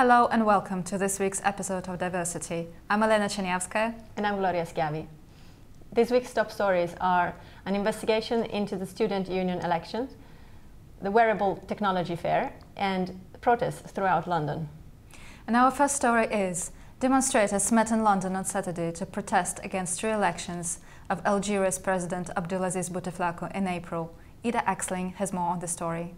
Hello and welcome to this week's episode of diverCity. I'm Elena Cheniavskaya. And I'm Gloria Schiavi. This week's top stories are an investigation into the student union elections, the wearable technology fair, and protests throughout London. And our first story is demonstrators met in London on Saturday to protest against re-elections of Algeria's President Abdelaziz Bouteflika in April. Ida Axling has more on the story.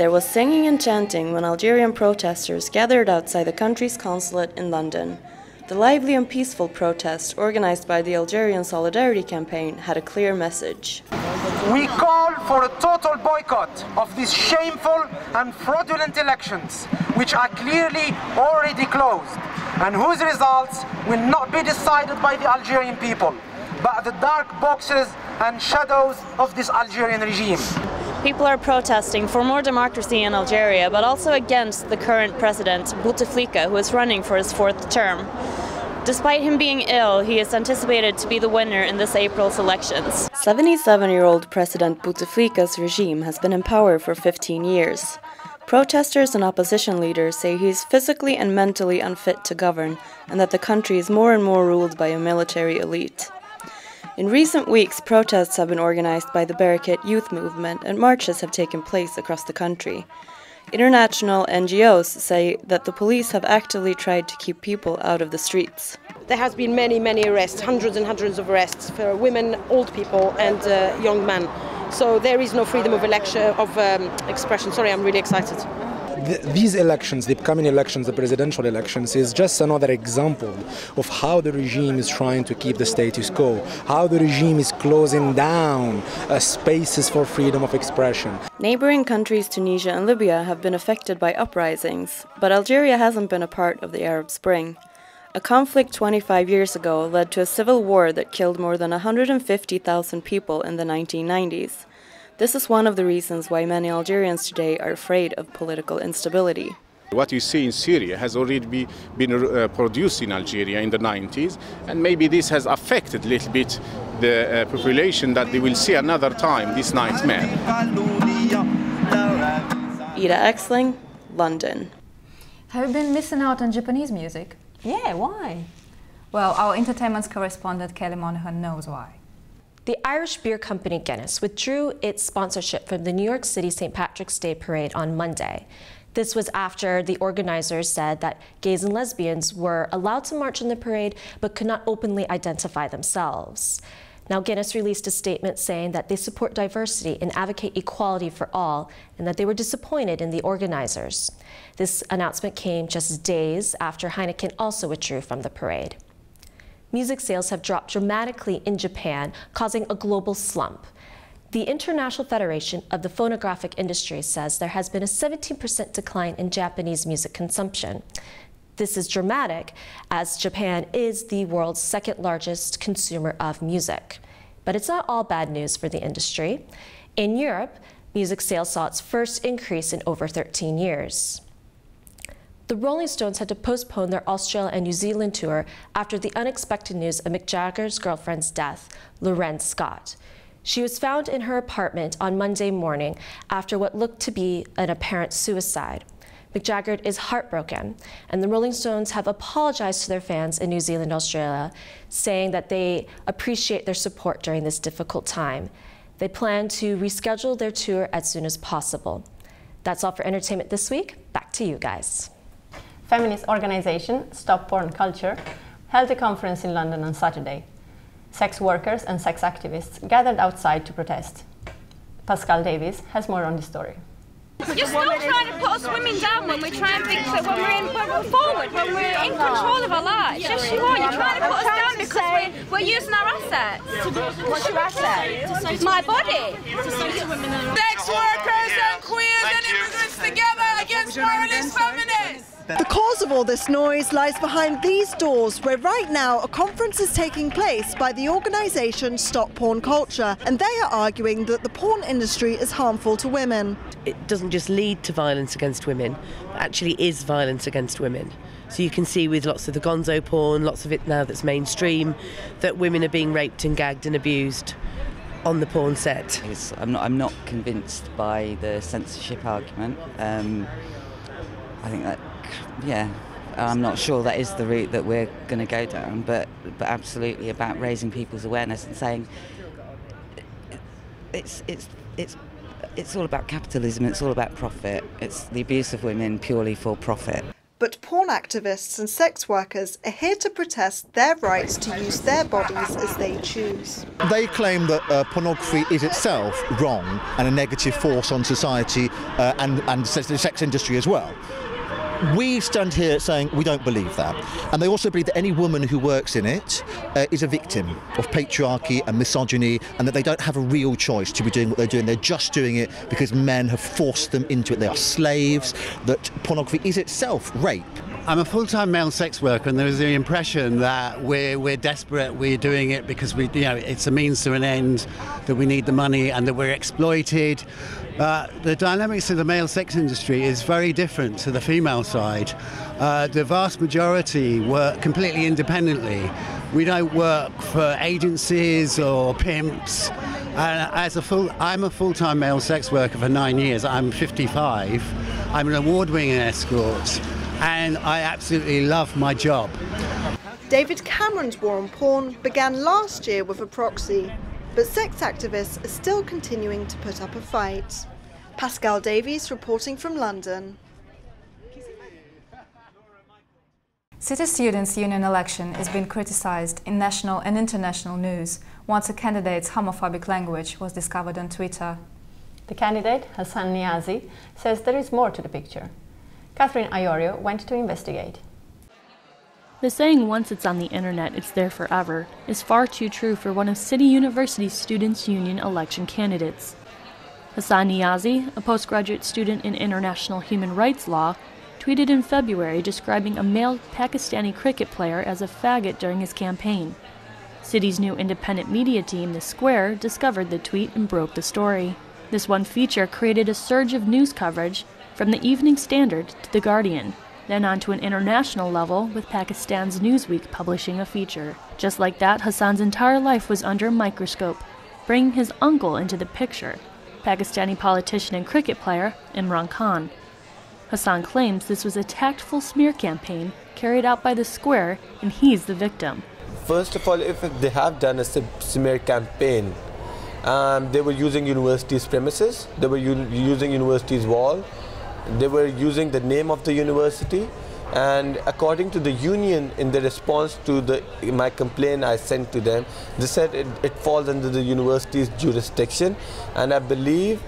There was singing and chanting when Algerian protesters gathered outside the country's consulate in London. The lively and peaceful protest, organized by the Algerian Solidarity Campaign, had a clear message. We call for a total boycott of these shameful and fraudulent elections, which are clearly already closed, and whose results will not be decided by the Algerian people, but the dark boxes and shadows of this Algerian regime. People are protesting for more democracy in Algeria, but also against the current president, Bouteflika, who is running for his fourth term. Despite him being ill, he is anticipated to be the winner in this April's elections. 77-year-old President Bouteflika's regime has been in power for 15 years. Protesters and opposition leaders say he is physically and mentally unfit to govern, and that the country is more and more ruled by a military elite. In recent weeks, protests have been organized by the Barakat Youth Movement and marches have taken place across the country. International NGOs say that the police have actively tried to keep people out of the streets. There has been many, many arrests, hundreds and hundreds of arrests for women, old people and uh, young men. So there is no freedom of election of um, expression. Sorry, I'm really excited these elections, the upcoming elections, the presidential elections, is just another example of how the regime is trying to keep the status quo, how the regime is closing down uh, spaces for freedom of expression. Neighboring countries Tunisia and Libya have been affected by uprisings, but Algeria hasn't been a part of the Arab Spring. A conflict 25 years ago led to a civil war that killed more than 150,000 people in the 1990s. This is one of the reasons why many Algerians today are afraid of political instability. What you see in Syria has already be, been uh, produced in Algeria in the 90s, and maybe this has affected a little bit the uh, population that they will see another time this nightmare. Ida Axling, London. Have you been missing out on Japanese music? Yeah, why? Well, our entertainment correspondent Kelly Monahan knows why. The Irish beer company Guinness withdrew its sponsorship from the New York City St. Patrick's Day parade on Monday. This was after the organizers said that gays and lesbians were allowed to march in the parade but could not openly identify themselves. Now, Guinness released a statement saying that they support diversity and advocate equality for all, and that they were disappointed in the organizers. This announcement came just days after Heineken also withdrew from the parade music sales have dropped dramatically in Japan, causing a global slump. The International Federation of the Phonographic Industry says there has been a 17% decline in Japanese music consumption. This is dramatic, as Japan is the world's second largest consumer of music. But it's not all bad news for the industry. In Europe, music sales saw its first increase in over 13 years the Rolling Stones had to postpone their Australia and New Zealand tour after the unexpected news of Mick Jagger's girlfriend's death, L'Wren Scott. She was found in her apartment on Monday morning after what looked to be an apparent suicide. Mick Jagger is heartbroken, and the Rolling Stones have apologized to their fans in New Zealand, Australia, saying that they appreciate their support during this difficult time. They plan to reschedule their tour as soon as possible. That's all for entertainment this week. Back to you guys feminist organization Stop Porn Culture held a conference in London on Saturday. Sex workers and sex activists gathered outside to protest. Pascal Davies has more on the story. You're still trying to put us women down when we're trying to think that when we're, in, when we're forward, when we're in control of our lives. Yes, you are. You're trying to put us down because we're, we're using our assets. What's your asset? My body. Sex workers and queers and immigrants together against moralist feminists. The cause of all this noise lies behind these doors, where right now a conference is taking place by the organisation Stop Porn Culture, and they are arguing that the porn industry is harmful to women. It doesn't just lead to violence against women, it actually is violence against women. So you can see with lots of the gonzo porn, lots of it now that's mainstream, that women are being raped and gagged and abused on the porn set. I'm not, I'm not convinced by the censorship argument. Um, I think that, yeah, I'm not sure that is the route that we're going to go down, but, but absolutely about raising people's awareness and saying it's, it's, it's, it's all about capitalism, it's all about profit, it's the abuse of women purely for profit. But porn activists and sex workers are here to protest their rights to use their bodies as they choose. They claim that uh, pornography is itself wrong and a negative force on society uh, and, and the sex industry as well we stand here saying we don't believe that. And they also believe that any woman who works in it uh, is a victim of patriarchy and misogyny and that they don't have a real choice to be doing what they're doing. They're just doing it because men have forced them into it. They are slaves, that pornography is itself rape. I'm a full-time male sex worker, and there is the impression that we're we're desperate. We're doing it because we, you know, it's a means to an end. That we need the money, and that we're exploited. Uh, the dynamics of the male sex industry is very different to the female side. Uh, the vast majority work completely independently. We don't work for agencies or pimps. And as a full, I'm a full-time male sex worker for nine years. I'm 55. I'm an award-winning escort and I absolutely love my job. David Cameron's war on porn began last year with a proxy, but sex activists are still continuing to put up a fight. Pascal Davies reporting from London. City Students' Union election is being criticized in national and international news once a candidate's homophobic language was discovered on Twitter. The candidate, Hassan Niazi, says there is more to the picture. Catherine Iorio went to investigate. The saying, once it's on the internet, it's there forever, is far too true for one of City University's Students' Union election candidates. Hassan Niazi, a postgraduate student in international human rights law, tweeted in February describing a male Pakistani cricket player as a faggot during his campaign. City's new independent media team, The Square, discovered the tweet and broke the story. This one feature created a surge of news coverage from the Evening Standard to The Guardian, then on to an international level with Pakistan's Newsweek publishing a feature. Just like that, Hassan's entire life was under a microscope, bringing his uncle into the picture, Pakistani politician and cricket player Imran Khan. Hassan claims this was a tactful smear campaign carried out by the Square, and he's the victim. First of all, if they have done a smear campaign, um, they were using university's premises, they were using university's wall, they were using the name of the university and according to the union in the response to the my complaint I sent to them they said it, it falls under the university's jurisdiction. And I believe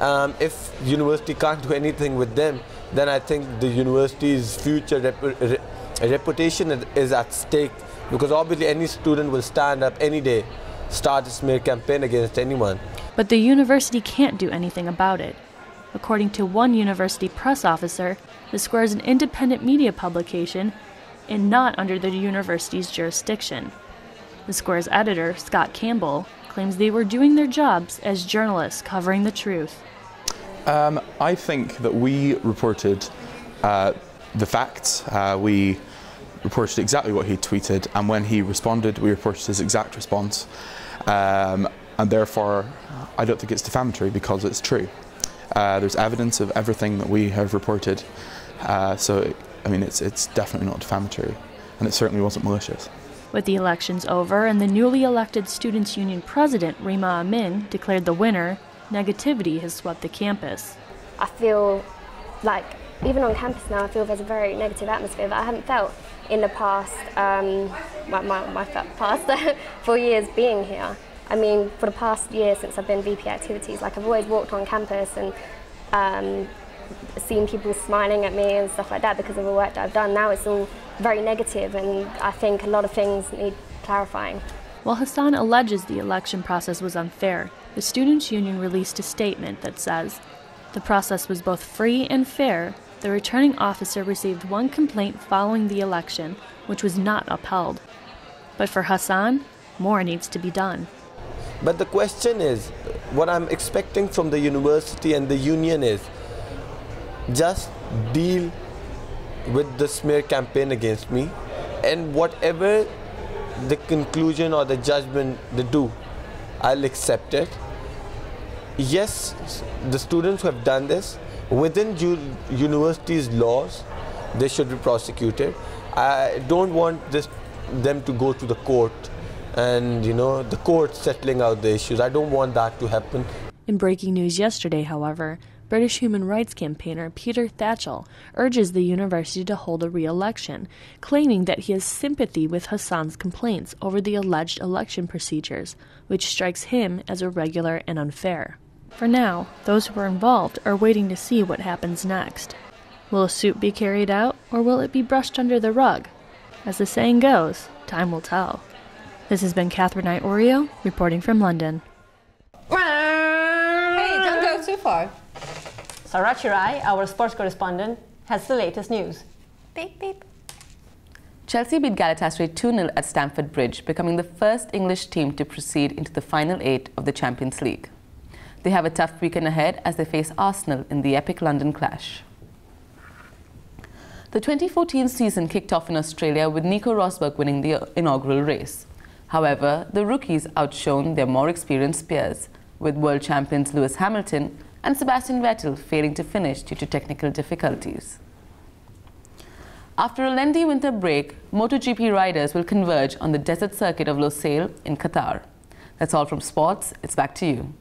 um, if university can't do anything with them then I think the university's future rep re reputation is at stake. Because obviously any student will stand up any day start a smear campaign against anyone. But the university can't do anything about it. According to one university press officer, the Square is an independent media publication and not under the university's jurisdiction. The Square's editor, Scott Campbell, claims they were doing their jobs as journalists covering the truth. Um, I think that we reported uh, the facts. Uh, we reported exactly what he tweeted, and when he responded, we reported his exact response. Um, and therefore, I don't think it's defamatory because it's true. Uh, there's evidence of everything that we have reported. Uh, so, I mean, it's, it's definitely not defamatory, and it certainly wasn't malicious. With the elections over and the newly elected Students' Union president, Rima Amin, declared the winner, negativity has swept the campus. I feel like, even on campus now, I feel there's a very negative atmosphere that I haven't felt in the past, um, my, my, my past four years being here. I mean, for the past year since I've been VP activities, like I've always walked on campus and um, seen people smiling at me and stuff like that because of the work that I've done. Now it's all very negative and I think a lot of things need clarifying. While Hassan alleges the election process was unfair, the Students' Union released a statement that says, the process was both free and fair. The returning officer received one complaint following the election, which was not upheld. But for Hassan, more needs to be done. But the question is, what I'm expecting from the university and the union is just deal with the smear campaign against me and whatever the conclusion or the judgment they do, I'll accept it. Yes, the students who have done this within u- universities' laws, they should be prosecuted. I don't want this them to go to the court and you know the court settling out the issues. I don't want that to happen. In breaking news yesterday, however, British human rights campaigner Peter Tatchell urges the university to hold a re election, claiming that he has sympathy with Hassan's complaints over the alleged election procedures, which strikes him as irregular and unfair. For now, those who are involved are waiting to see what happens next. Will a suit be carried out, or will it be brushed under the rug? As the saying goes, time will tell. This has been Catherine Iorio reporting from London. Hey, don't go too far. Sarachi Rai, our sports correspondent, has the latest news. Beep, beep. Chelsea beat Galatasaray 2 0 at Stamford Bridge, becoming the first English team to proceed into the final eight of the Champions League. They have a tough weekend ahead as they face Arsenal in the epic London clash. The 2014 season kicked off in Australia with Nico Rosberg winning the inaugural race. However, the rookies outshone their more experienced peers, with world champions Lewis Hamilton and Sebastian Vettel failing to finish due to technical difficulties. After a lengthy winter break, MotoGP riders will converge on the desert circuit of Losail in Qatar. That's all from sports. It's back to you.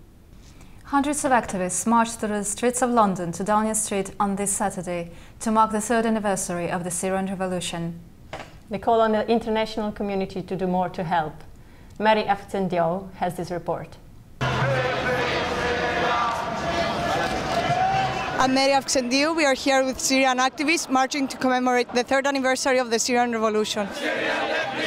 Hundreds of activists marched through the streets of London to Downing Street on this Saturday to mark the third anniversary of the Syrian Revolution. They call on the international community to do more to help. Mary Afxendiu has this report. I'm Mary Afxendiu. We are here with Syrian activists marching to commemorate the third anniversary of the Syrian Revolution.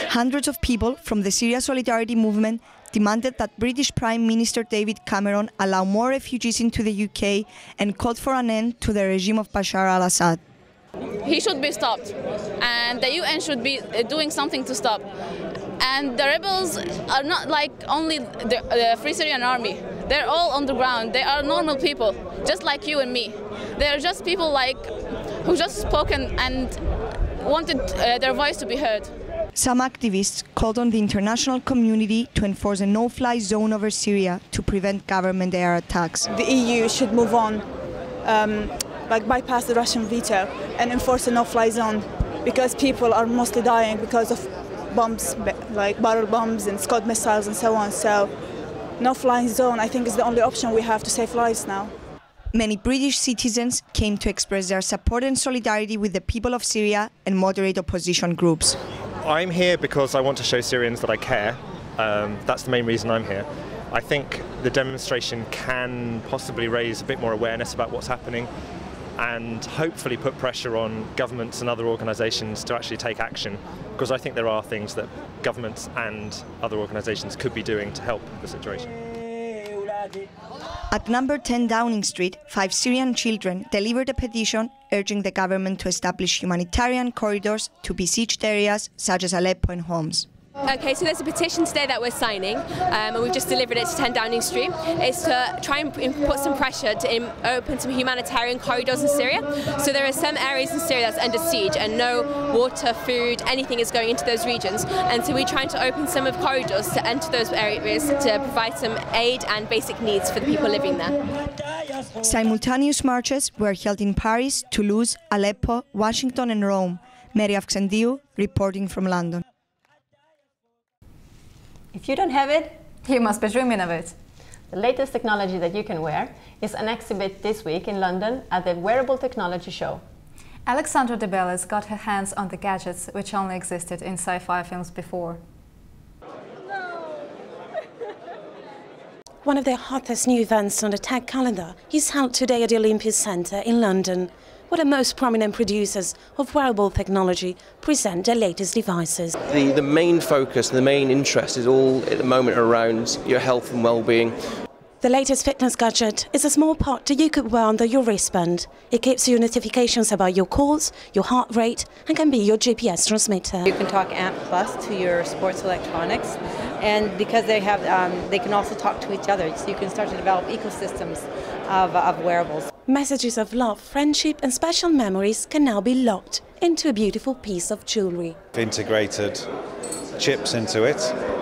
Hundreds of people from the Syria Solidarity Movement demanded that British Prime Minister David Cameron allow more refugees into the UK and called for an end to the regime of Bashar al Assad. He should be stopped, and the UN should be doing something to stop. And the rebels are not like only the, the Free Syrian Army. They're all on the ground. They are normal people, just like you and me. They are just people like who just spoken and wanted uh, their voice to be heard. Some activists called on the international community to enforce a no-fly zone over Syria to prevent government air attacks. The EU should move on, um, like bypass the Russian veto and enforce a no-fly zone because people are mostly dying because of bombs, like barrel bombs and Scud missiles and so on. So no-flying zone, I think, is the only option we have to save lives now. Many British citizens came to express their support and solidarity with the people of Syria and moderate opposition groups. I'm here because I want to show Syrians that I care. Um, that's the main reason I'm here. I think the demonstration can possibly raise a bit more awareness about what's happening and hopefully put pressure on governments and other organisations to actually take action because I think there are things that governments and other organisations could be doing to help the situation. At number 10 Downing Street, five Syrian children delivered a petition urging the government to establish humanitarian corridors to besieged areas such as Aleppo and Homs. Okay, so there's a petition today that we're signing, um, and we've just delivered it to 10 Downing Street. It's to try and put some pressure to open some humanitarian corridors in Syria. So there are some areas in Syria that's under siege, and no water, food, anything is going into those regions. And so we're trying to open some of corridors to enter those areas to provide some aid and basic needs for the people living there. Simultaneous marches were held in Paris, Toulouse, Aleppo, Washington, and Rome. Mary Afxendiu reporting from London. If you don't have it, you must be dreaming of it. The latest technology that you can wear is an exhibit this week in London at the Wearable Technology Show. Alexandra De Bellis got her hands on the gadgets which only existed in sci fi films before. One of the hottest new events on the tech calendar is held today at the Olympus Centre in London, where the most prominent producers of wearable technology present their latest devices. The, the main focus, the main interest is all at the moment around your health and well-being. The latest fitness gadget is a small pod that you could wear under your wristband. It gives you notifications about your calls, your heart rate, and can be your GPS transmitter. You can talk Ant Plus to your sports electronics, and because they have, um, they can also talk to each other, so you can start to develop ecosystems of, of wearables. Messages of love, friendship, and special memories can now be locked into a beautiful piece of jewelry. Integrated chips into it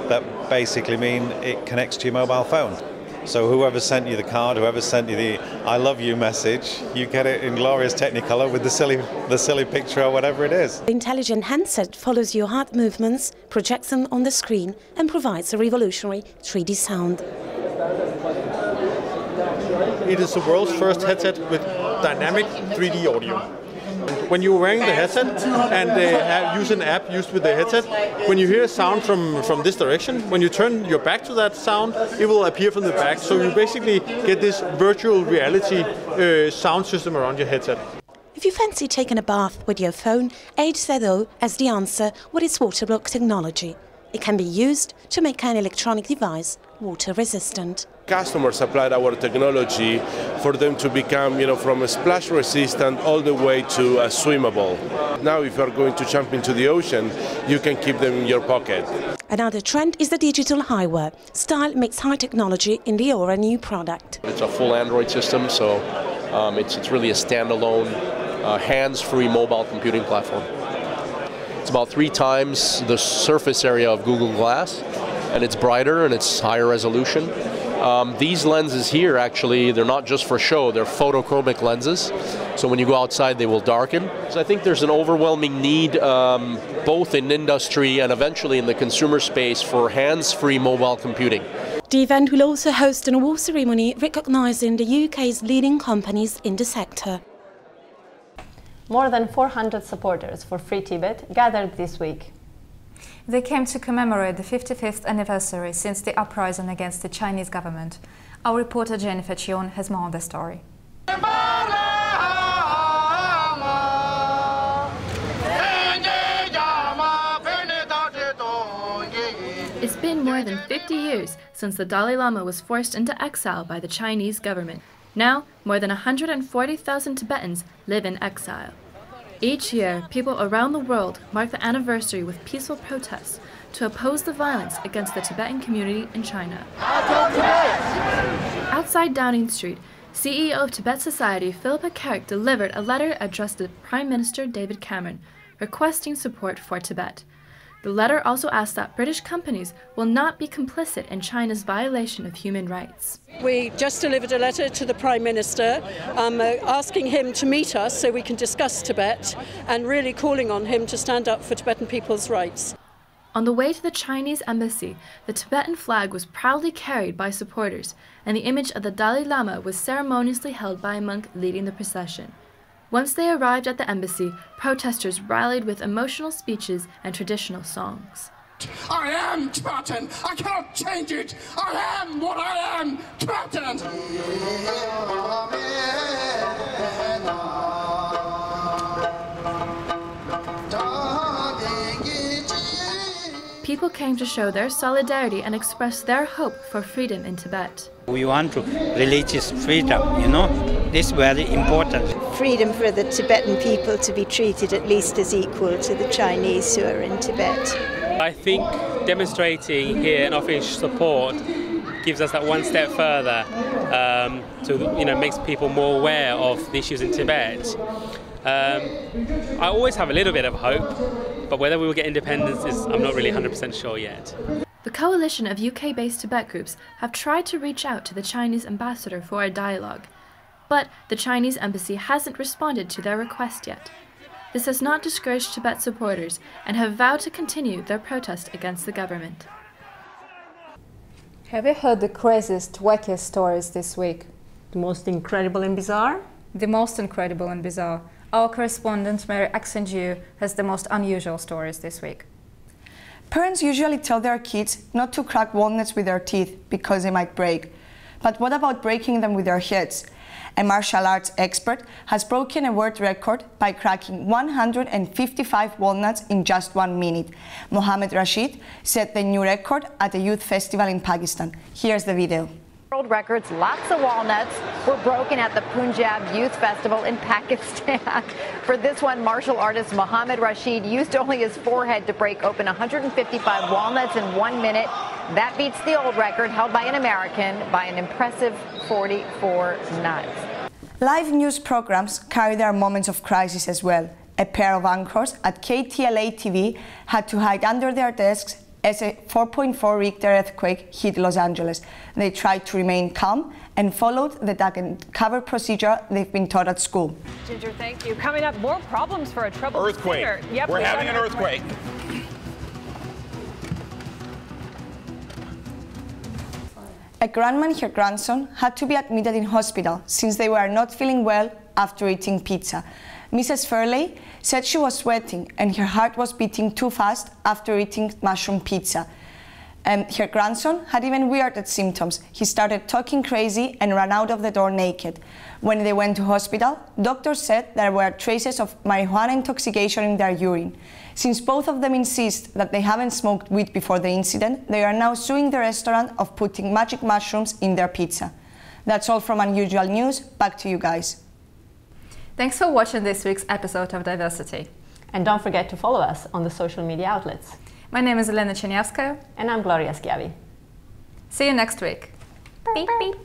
that basically mean it connects to your mobile phone. So whoever sent you the card, whoever sent you the "I love you" message, you get it in glorious Technicolor with the silly, the silly picture or whatever it is. The intelligent handset follows your heart movements, projects them on the screen, and provides a revolutionary 3D sound. It is the world's first headset with dynamic 3D audio. When you're wearing the headset and they have, use an app used with the headset, when you hear a sound from, from this direction, when you turn your back to that sound, it will appear from the back. So you basically get this virtual reality uh, sound system around your headset. If you fancy taking a bath with your phone, H-Z-O has the answer with its water-block technology. It can be used to make an electronic device water resistant. Customers applied our technology for them to become, you know, from a splash resistant all the way to a swimmable. Now, if you are going to jump into the ocean, you can keep them in your pocket. Another trend is the digital eyewear. Style makes high technology in the Aura new product. It's a full Android system, so um, it's, it's really a standalone, uh, hands-free mobile computing platform. It's about three times the surface area of Google Glass, and it's brighter and it's higher resolution. Um, these lenses here, actually, they're not just for show, they're photochromic lenses. So when you go outside, they will darken. So I think there's an overwhelming need, um, both in industry and eventually in the consumer space, for hands-free mobile computing. The event will also host an award ceremony recognising the UK's leading companies in the sector. More than 400 supporters for Free Tibet gathered this week. They came to commemorate the 55th anniversary since the uprising against the Chinese government. Our reporter Jennifer Chion has more on the story. It's been more than 50 years since the Dalai Lama was forced into exile by the Chinese government. Now, more than 140,000 Tibetans live in exile. Each year, people around the world mark the anniversary with peaceful protests to oppose the violence against the Tibetan community in China. Outside Downing Street, CEO of Tibet Society Philippa Carrick delivered a letter addressed to Prime Minister David Cameron requesting support for Tibet. The letter also asked that British companies will not be complicit in China's violation of human rights. We just delivered a letter to the Prime Minister um, uh, asking him to meet us so we can discuss Tibet and really calling on him to stand up for Tibetan people's rights. On the way to the Chinese embassy, the Tibetan flag was proudly carried by supporters, and the image of the Dalai Lama was ceremoniously held by a monk leading the procession. Once they arrived at the embassy, protesters rallied with emotional speeches and traditional songs. I am Tibetan. I cannot change it. I am what I am, Tibetan. People came to show their solidarity and express their hope for freedom in Tibet. We want to religious freedom, you know. This is very important. Freedom for the Tibetan people to be treated at least as equal to the Chinese who are in Tibet. I think demonstrating here and offering support gives us that one step further um, to you know makes people more aware of the issues in Tibet. Um, I always have a little bit of hope, but whether we will get independence is I'm not really 100% sure yet. The coalition of UK based Tibet groups have tried to reach out to the Chinese ambassador for a dialogue, but the Chinese embassy hasn't responded to their request yet. This has not discouraged Tibet supporters and have vowed to continue their protest against the government. Have you heard the craziest, wackiest stories this week? The most incredible and bizarre? The most incredible and bizarre. Our correspondent Mary Afxendiu has the most unusual stories this week. Parents usually tell their kids not to crack walnuts with their teeth because they might break. But what about breaking them with their heads? A martial arts expert has broken a world record by cracking 155 walnuts in just one minute. Mohammed Rashid set the new record at a youth festival in Pakistan. Here's the video. World records, lots of walnuts were broken at the Punjab Youth Festival in Pakistan. For this one, martial artist Mohammed Rashid used only his forehead to break open 155 walnuts in one minute. That beats the old record held by an American by an impressive 44 nuts. Live news programs carry their moments of crisis as well. A pair of anchors at KTLA TV had to hide under their desks as a 4.4 Richter earthquake hit Los Angeles. They tried to remain calm and followed the duck and cover procedure they've been taught at school. Ginger, thank you. Coming up, more problems for a troubled earthquake. singer. Yep, We're we having an earthquake. A grandma and her grandson had to be admitted in hospital since they were not feeling well after eating pizza. Mrs. Fairley said she was sweating and her heart was beating too fast after eating mushroom pizza. And her grandson had even weirded symptoms. He started talking crazy and ran out of the door naked. When they went to hospital, doctors said there were traces of marijuana intoxication in their urine. Since both of them insist that they haven't smoked weed before the incident, they are now suing the restaurant of putting magic mushrooms in their pizza. That's all from Unusual News. Back to you guys. Thanks for watching this week's episode of diverCity. And don't forget to follow us on the social media outlets. My name is Elena Cheniavskaya. And I'm Gloria Schiavi. See you next week. Beep, beep.